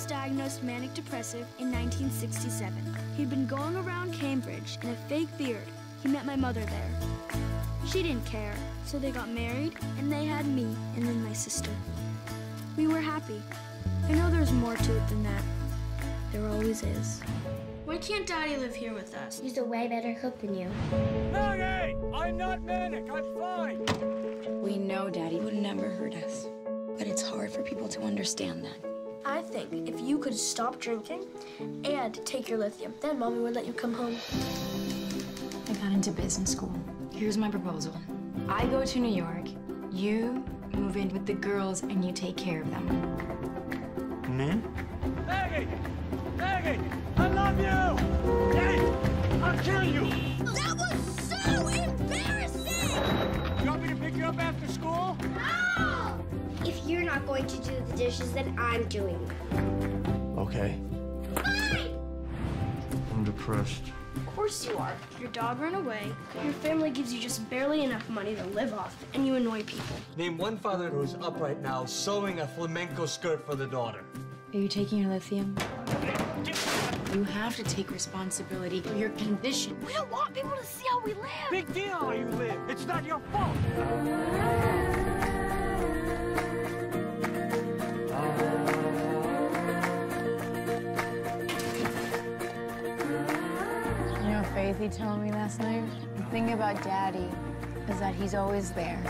was diagnosed manic depressive in 1967. He'd been going around Cambridge in a fake beard. He met my mother there. She didn't care, so they got married, and they had me and then my sister. We were happy. I know there's more to it than that. There always is. Why can't Daddy live here with us? He's a way better cook than you. Hey, I'm not manic. I'm fine. We know Daddy would never hurt us, but it's hard for people to understand that. I think if you could stop drinking and take your lithium, then Mommy would let you come home. I got into business school. Here's my proposal. I go to New York, you move in with the girls, and you take care of them. Me? Maggie! Maggie! I love you! Hey! I'll kill you! That was so embarrassing! You want me to pick you up after school? No! If you're not going to do the dishes, that I'm doing. Okay. Fine! I'm depressed. Of course you are. Your dog ran away, your family gives you just barely enough money to live off, and you annoy people. Name one father who's up right now sewing a flamenco skirt for the daughter. Are you taking your lithium? You have to take responsibility for your condition. We don't want people to see how we live. Big deal how you live. It's not your fault. Davey telling me last night? The thing about Daddy is that he's always there.